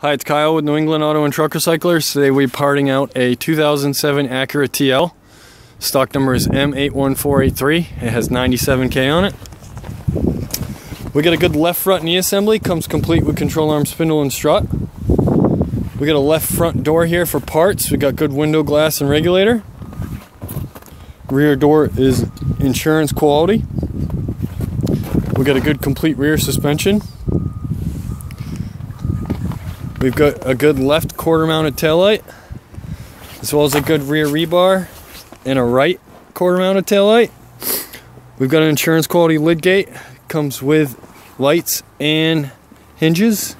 Hi, it's Kyle with New England Auto and Truck Recyclers. Today we're parting out a 2007 Acura TL. Stock number is M81483. It has 97K on it. We got a good left front knee assembly, comes complete with control arm spindle and strut. We got a left front door here for parts. We got good window glass and regulator. Rear door is insurance quality. We got a good complete rear suspension. We've got a good left quarter mounted taillight, as well as a good rear rebar and a right quarter mounted taillight. We've got an insurance quality lid gate, comes with lights and hinges.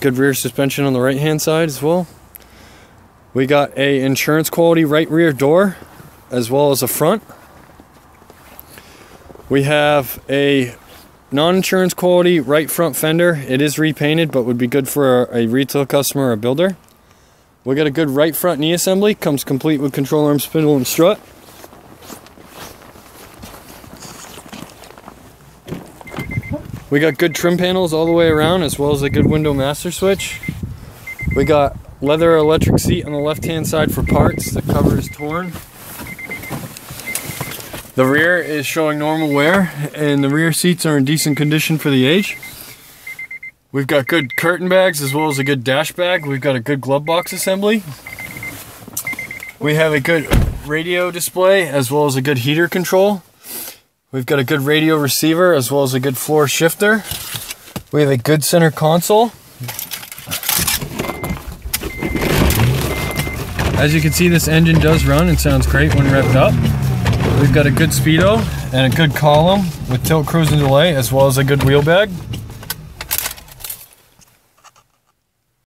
Good rear suspension on the right hand side as well. We got a insurance quality right rear door as well as a front. We have a non-insurance quality right front fender. It is repainted, but would be good for a, a retail customer or a builder. We got a good right front knee assembly. Comes complete with control arm, spindle, and strut. We got good trim panels all the way around, as well as a good window master switch. We got leather electric seat on the left hand side for parts. The cover is torn. The rear is showing normal wear and the rear seats are in decent condition for the age. We've got good curtain bags as well as a good dash bag. We've got a good glove box assembly. We have a good radio display as well as a good heater control. We've got a good radio receiver as well as a good floor shifter. We have a good center console. As you can see, this engine does run and sounds great when revved up. We've got a good speedo and a good column with tilt cruise and delay as well as a good wheel bag.